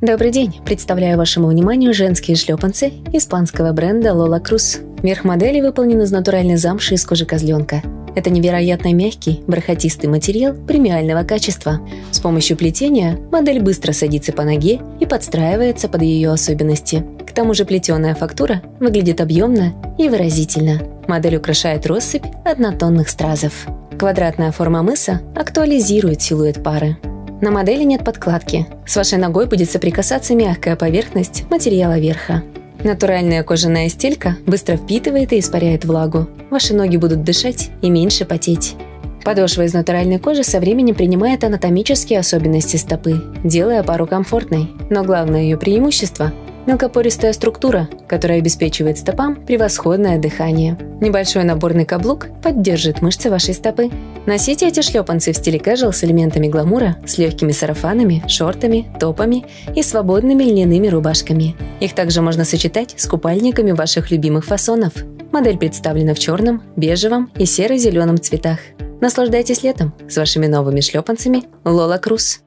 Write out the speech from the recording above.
Добрый день! Представляю вашему вниманию женские шлепанцы испанского бренда Lola Cruz. Верх модели выполнен из натуральной замши из кожи козленка. Это невероятно мягкий, бархатистый материал премиального качества. С помощью плетения модель быстро садится по ноге и подстраивается под ее особенности. К тому же плетеная фактура выглядит объемно и выразительно. Модель украшает россыпь однотонных стразов. Квадратная форма мыса актуализирует силуэт пары. На модели нет подкладки. С вашей ногой будет соприкасаться мягкая поверхность материала верха. Натуральная кожаная стелька быстро впитывает и испаряет влагу. Ваши ноги будут дышать и меньше потеть. Подошва из натуральной кожи со временем принимает анатомические особенности стопы, делая пару комфортной. Но главное ее преимущество Мелкопористая структура, которая обеспечивает стопам превосходное дыхание. Небольшой наборный каблук поддержит мышцы вашей стопы. Носите эти шлепанцы в стиле casual с элементами гламура, с легкими сарафанами, шортами, топами и свободными льняными рубашками. Их также можно сочетать с купальниками ваших любимых фасонов. Модель представлена в черном, бежевом и серо-зеленом цветах. Наслаждайтесь летом с вашими новыми шлепанцами Лола Круз.